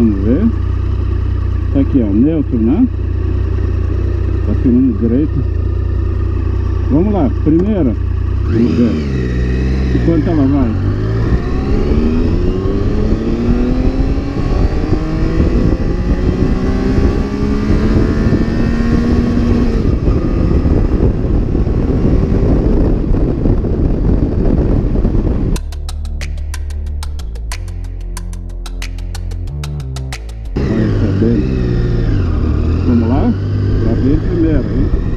Vamos ver. Tá aqui, ó, neutro, né? Tá filmando direito. Vamos lá, primeira. Vamos ver. E quanto ela vai? Yeah, Valera.